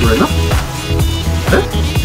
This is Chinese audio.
有人呢？哎。